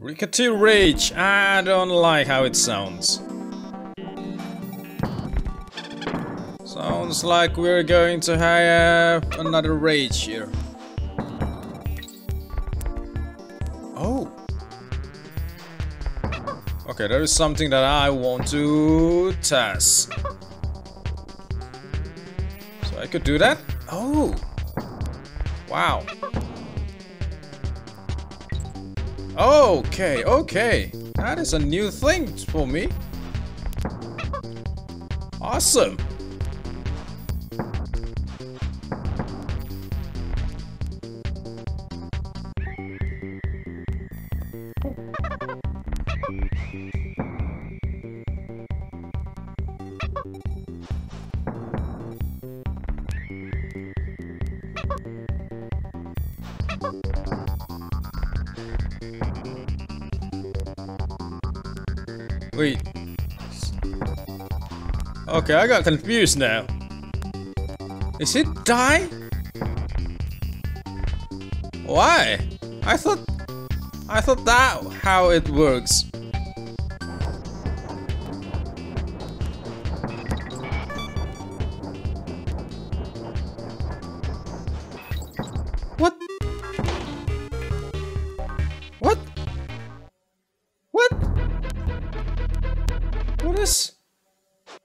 Rickety Rage. I don't like how it sounds. Sounds like we're going to have another rage here. Oh. Okay, there is something that I want to test. So I could do that? Oh. Wow. Okay, okay. That is a new thing for me. Awesome. Wait. Okay, I got confused now. Is it die? Why? I thought I thought that how it works.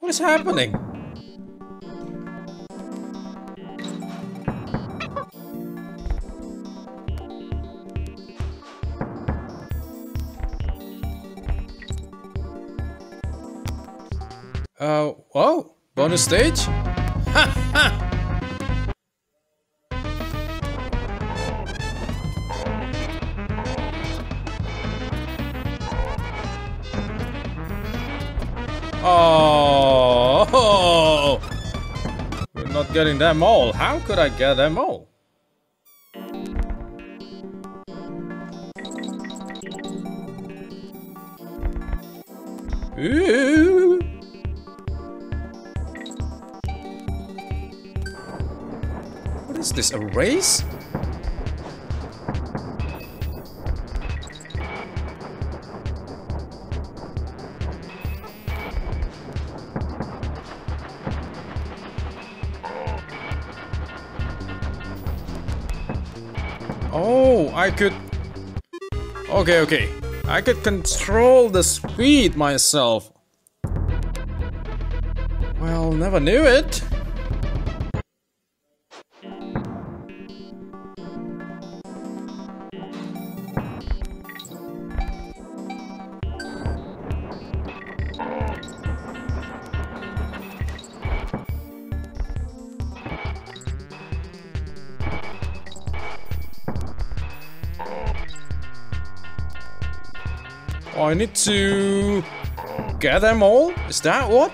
What is happening? Uh, whoa, bonus stage? Ha ha! Oh, we're not getting them all. How could I get them all? Ooh. What is this? A race? Oh, I could... Okay, okay. I could control the speed myself. Well, never knew it. I need to get them all? Is that what?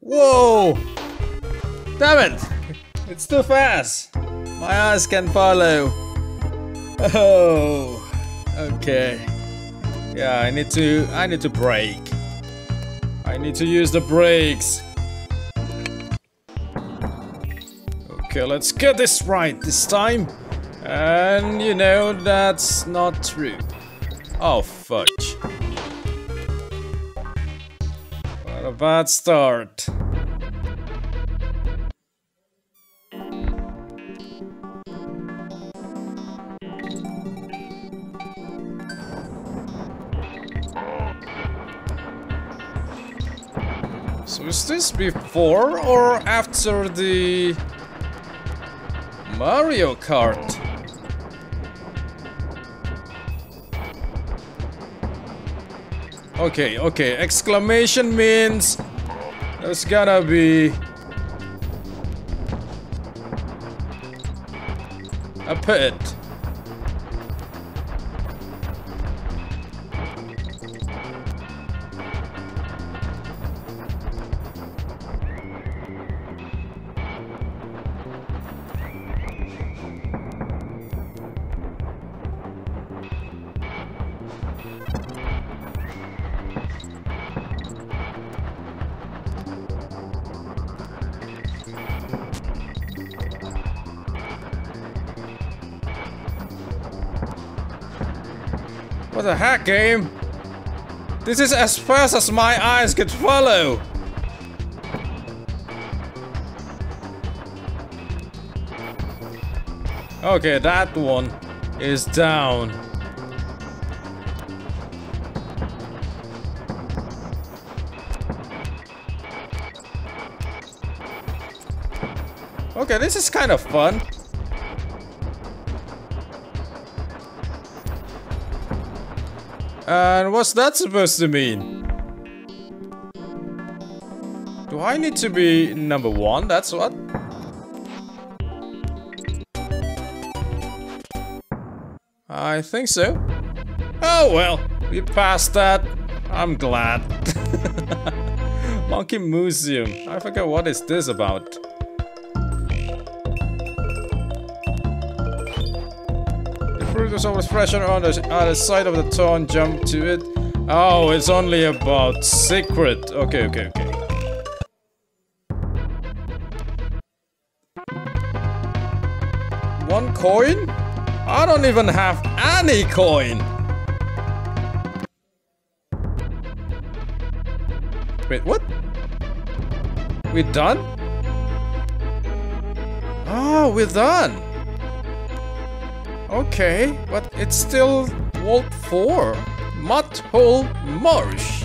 Whoa! Damn it! It's too fast! My eyes can follow. Oh, okay. Yeah, I need to I need to brake. I need to use the brakes. Okay, let's get this right this time. And you know that's not true. Oh fudge. What a bad start. So is this before or after the Mario Kart? Okay, okay, exclamation means there's gotta be a pit. What the heck, game? This is as fast as my eyes could follow. Okay, that one is down. Okay, this is kind of fun. And what's that supposed to mean? Do I need to be number one? That's what? I think so. Oh well, we passed that. I'm glad. Monkey Museum. I forget what is this about. Fruit is always on the other side of the thorn. Jump to it. Oh, it's only about secret. Okay, okay, okay. One coin? I don't even have any coin. Wait, what? We done? Oh, we're done. Okay, but it's still Vault 4. Mud Hole Marsh.